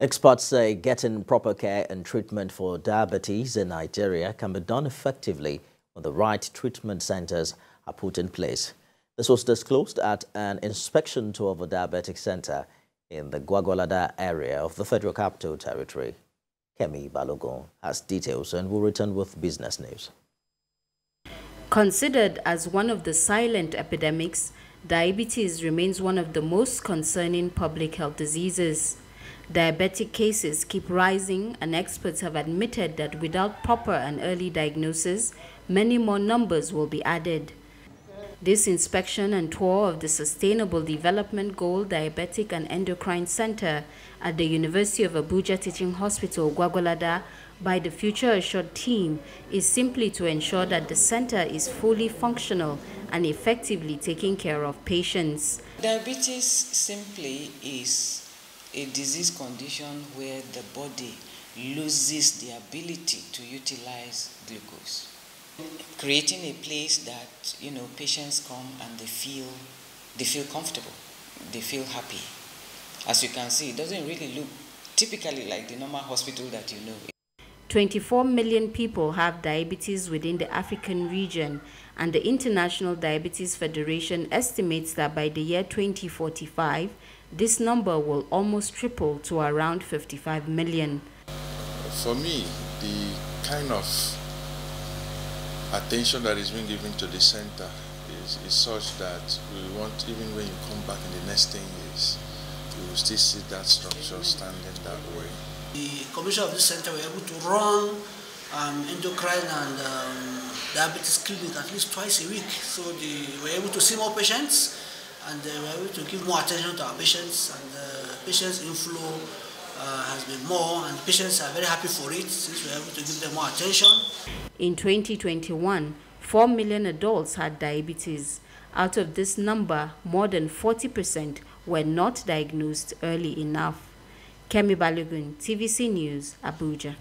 Experts say getting proper care and treatment for diabetes in Nigeria can be done effectively when the right treatment centers are put in place. This was disclosed at an inspection tour of a diabetic center in the Gwagwalada area of the Federal Capital Territory. Kemi Balogun has details and will return with business news. Considered as one of the silent epidemics, diabetes remains one of the most concerning public health diseases. Diabetic cases keep rising, and experts have admitted that without proper and early diagnosis, many more numbers will be added. This inspection and tour of the Sustainable Development Goal Diabetic and Endocrine Center at the University of Abuja Teaching Hospital, Gwagwalada, by the Future Assured team is simply to ensure that the center is fully functional and effectively taking care of patients. Diabetes simply is a disease condition where the body loses the ability to utilize glucose. Creating a place that you know patients come and they feel they feel comfortable, they feel happy. As you can see, it doesn't really look typically like the normal hospital that you know. 24 million people have diabetes within the African region, and the International Diabetes Federation estimates that by the year 2045, this number will almost triple to around 55 million. For me, the kind of attention that is being given to the center is, is such that we want, even when you come back in the next 10 years, you will still see that structure standing that way. The commission of this center were able to run um, endocrine and um, diabetes clinic at least twice a week. So they were able to see more patients and they were able to give more attention to our patients and the patients inflow uh, has been more and patients are very happy for it since we are able to give them more attention. In 2021, 4 million adults had diabetes. Out of this number, more than 40% were not diagnosed early enough. Kemi Balogun, TVC News, Abuja.